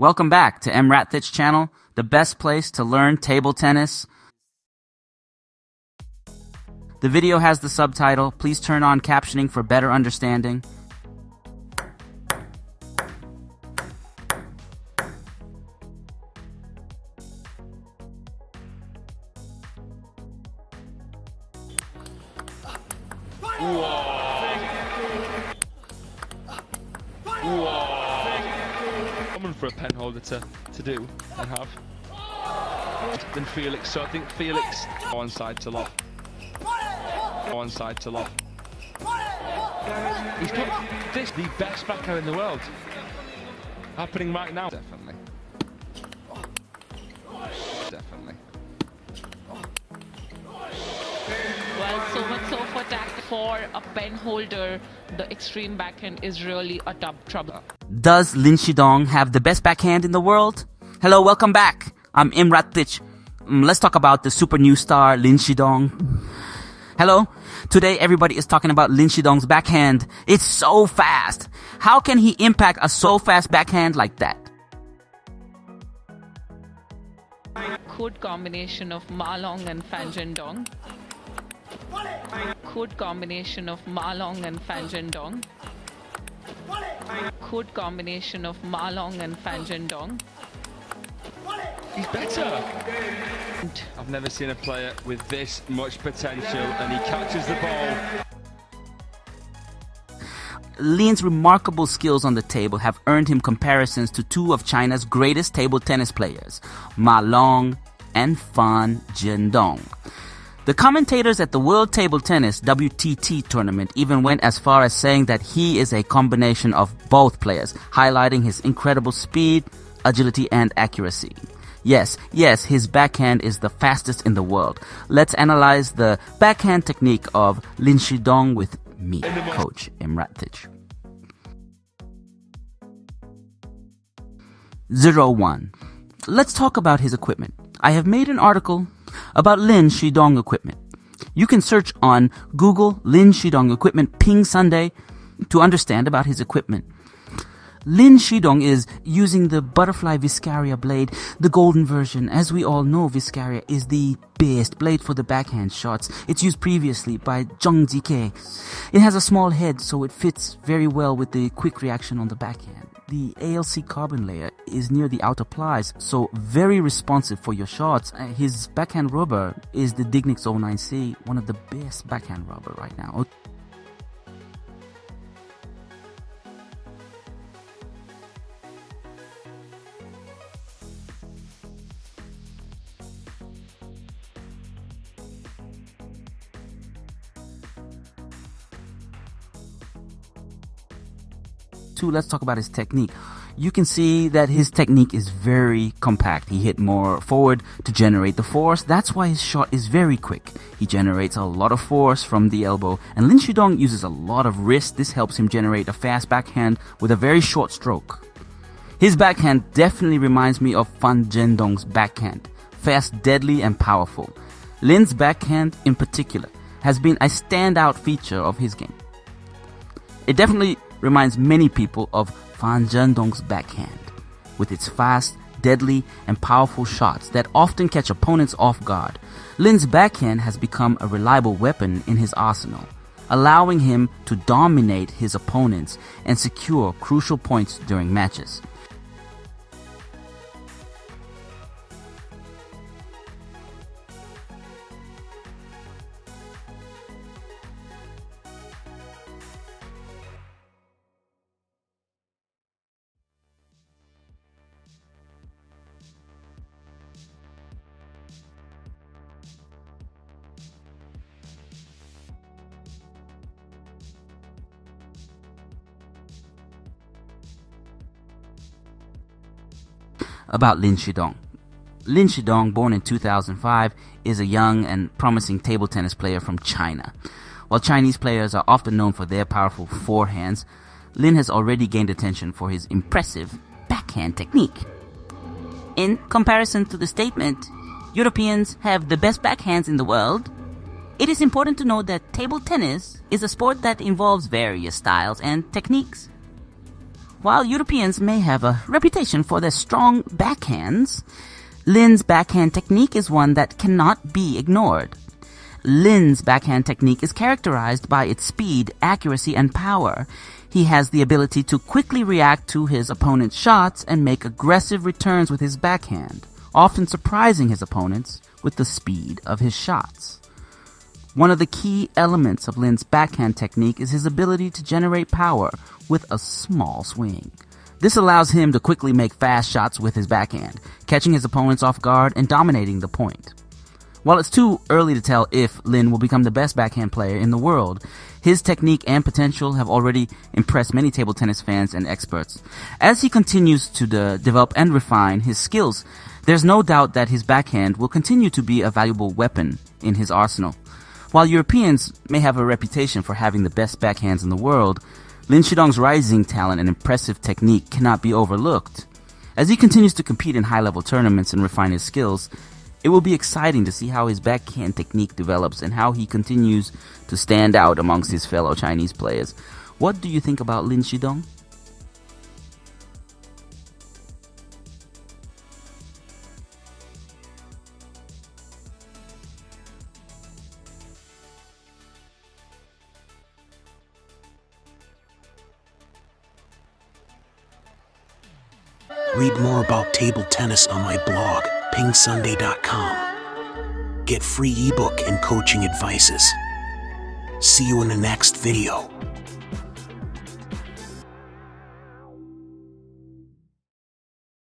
Welcome back to EmRatThich channel, the best place to learn table tennis. The video has the subtitle. Please turn on captioning for better understanding. Common for a pen holder to, to do and have than Felix. So I think Felix on side to lob. On side to lob. He's got this the best backhand in the world. Happening right now. Definitely. Definitely. Well, so much so for that for a pen holder, the extreme backhand is really a top trouble. Does Lin Shidong have the best backhand in the world? Hello, welcome back. I'm EmRatThich. Mm, let's talk about the super new star Lin Shidong. Hello. Today everybody is talking about Lin Shidong's backhand. It's so fast. How can he impact a so fast backhand like that? Good combination of Ma Long and Fan Dong. Good combination of Ma Long and Fan Dong. Good combination of Ma Long and Fan Dong. He's better. I've never seen a player with this much potential and he catches the ball. Lin's remarkable skills on the table have earned him comparisons to two of China's greatest table tennis players, Ma Long and Fan Zhendong. The commentators at the World Table Tennis WTT tournament even went as far as saying that he is a combination of both players, highlighting his incredible speed, agility, and accuracy. Yes, yes, his backhand is the fastest in the world. Let's analyze the backhand technique of Lin Shidong with me, Coach EmRatThich. Zero one. Let's talk about his equipment. I have made an article about Lin Shidong equipment. You can search on Google Lin Shidong equipment Ping Sunday to understand about his equipment. Lin Shidong is using the butterfly Viscaria blade, the golden version. As we all know, Viscaria is the best blade for the backhand shots. It's used previously by Zhang Jike. It has a small head, so it fits very well with the quick reaction on the backhand. The ALC carbon layer is near the outer plies, so very responsive for your shots. Uh, His backhand rubber is the Dignix 09C, one of the best backhand rubber right now. Two, let's talk about his technique. You can see that his technique is very compact. He hit more forward to generate the force. That's why his shot is very quick. He generates a lot of force from the elbow, and Lin Shidong uses a lot of wrist. This helps him generate a fast backhand with a very short stroke. His backhand definitely reminds me of Fan Zhendong's backhand. Fast, deadly, and powerful. Lin's backhand, in particular, has been a standout feature of his game. It definitely reminds many people of Fan Zhendong's backhand, with its fast, deadly, and powerful shots that often catch opponents off guard. Lin's backhand has become a reliable weapon in his arsenal, allowing him to dominate his opponents and secure crucial points during matches. About Lin Shidong. Lin Shidong, born in 2005, is a young and promising table tennis player from China. While Chinese players are often known for their powerful forehands, Lin has already gained attention for his impressive backhand technique. In comparison to the statement, Europeans have the best backhands in the world, it is important to note that table tennis is a sport that involves various styles and techniques. While Europeans may have a reputation for their strong backhands, Lin's backhand technique is one that cannot be ignored. Lin's backhand technique is characterized by its speed, accuracy, and power. He has the ability to quickly react to his opponent's shots and make aggressive returns with his backhand, often surprising his opponents with the speed of his shots. One of the key elements of Lin's backhand technique is his ability to generate power with a small swing. This allows him to quickly make fast shots with his backhand, catching his opponents off guard and dominating the point. While it's too early to tell if Lin will become the best backhand player in the world, his technique and potential have already impressed many table tennis fans and experts. As he continues to de- develop and refine his skills, there's no doubt that his backhand will continue to be a valuable weapon in his arsenal. While Europeans may have a reputation for having the best backhands in the world, Lin Shidong's rising talent and impressive technique cannot be overlooked. As he continues to compete in high level tournaments and refine his skills, it will be exciting to see how his backhand technique develops and how he continues to stand out amongst his fellow Chinese players. What do you think about Lin Shidong? Read more about table tennis on my blog pingsunday.com. Get free ebook and coaching advices. See you in the next video.